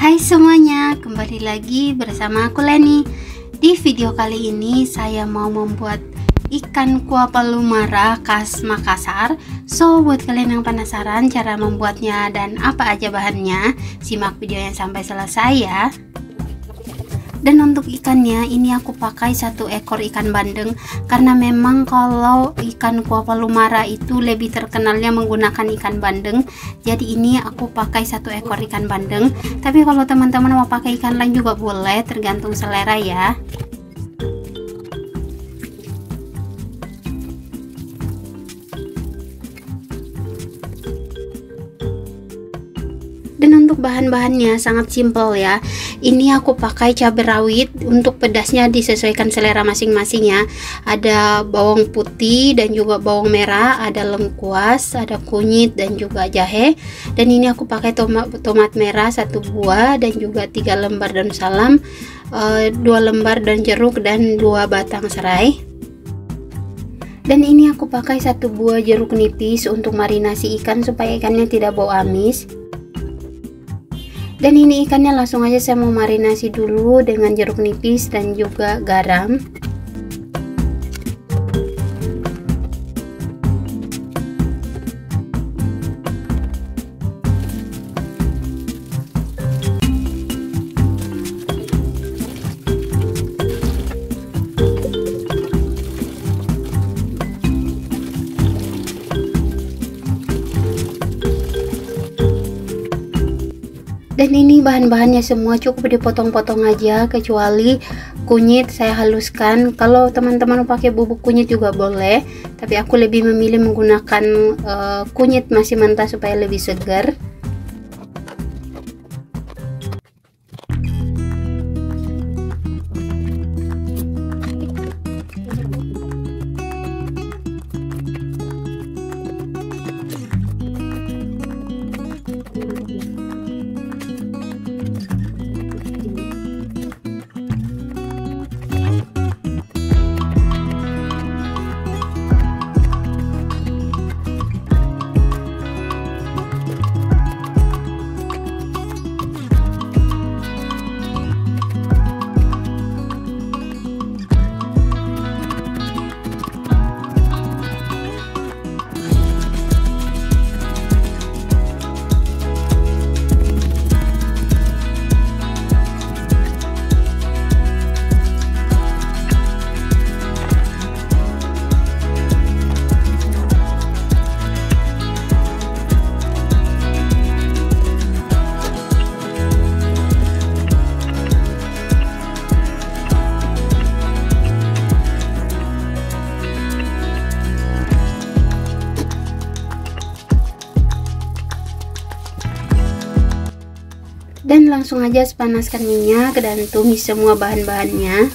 Hai semuanya, kembali lagi bersama aku Leni. Di video kali ini saya mau membuat ikan kuah palumara khas Makassar. So, buat kalian yang penasaran cara membuatnya dan apa aja bahannya, simak videonya sampai selesai ya dan untuk ikannya ini aku pakai satu ekor ikan bandeng. Karena memang kalau ikan kuah palumara itu lebih terkenalnya menggunakan ikan bandeng. Jadi ini aku pakai satu ekor ikan bandeng. Tapi kalau teman-teman mau pakai ikan lain juga boleh tergantung selera ya dan untuk bahan-bahannya sangat simpel ya. Ini aku pakai cabai rawit untuk pedasnya disesuaikan selera masing-masing ya. Ada bawang putih dan juga bawang merah ada lengkuas ada kunyit dan juga jahe. Dan ini aku pakai tomat tomat merah satu buah dan juga tiga lembar daun salam eh, dua lembar daun jeruk dan dua batang serai. Dan ini aku pakai satu buah jeruk nipis untuk marinasi ikan supaya ikannya tidak bau amis dan ini ikannya langsung aja saya mau marinasi dulu dengan jeruk nipis dan juga garam dan ini bahan-bahannya semua cukup dipotong-potong aja kecuali kunyit saya haluskan. Kalau teman-teman pakai bubuk kunyit juga boleh tapi aku lebih memilih menggunakan uh, kunyit masih mentah supaya lebih segar langsung aja panaskan minyak dan tumis semua bahan-bahannya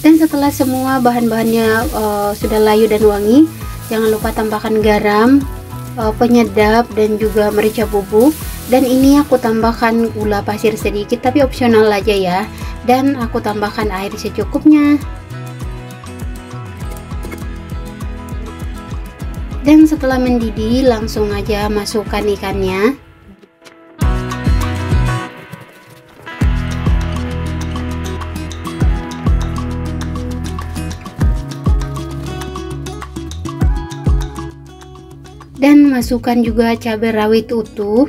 dan setelah semua bahan-bahannya uh, sudah layu dan wangi jangan lupa tambahkan garam uh, penyedap dan juga merica bubuk. Dan ini aku tambahkan gula pasir sedikit tapi opsional aja ya. Dan aku tambahkan air secukupnya. Dan setelah mendidih langsung aja masukkan ikannya dan masukkan juga cabai rawit utuh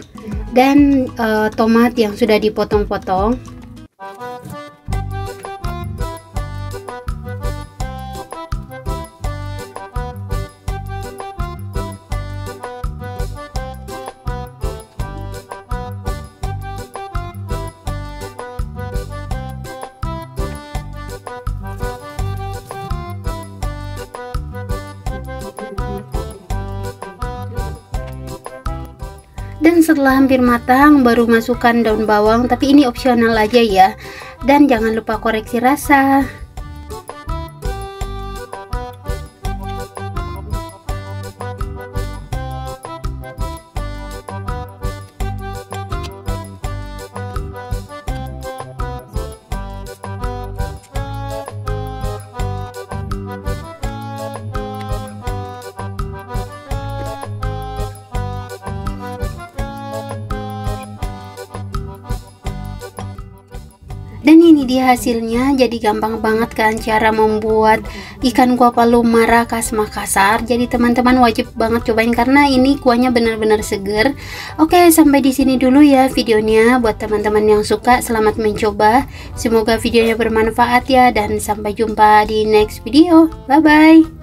dan uh, tomat yang sudah dipotong-potong dan setelah hampir matang baru masukkan daun bawang. Tapi ini opsional aja ya. Dan jangan lupa koreksi rasa dan ini dia hasilnya jadi gampang banget kan cara membuat ikan kuah palu mara khas Makassar. Jadi teman-teman wajib banget cobain karena ini kuahnya benar-benar seger. Oke sampai di sini dulu ya videonya. Buat teman-teman yang suka selamat mencoba. Semoga videonya bermanfaat ya dan sampai jumpa di next video. Bye bye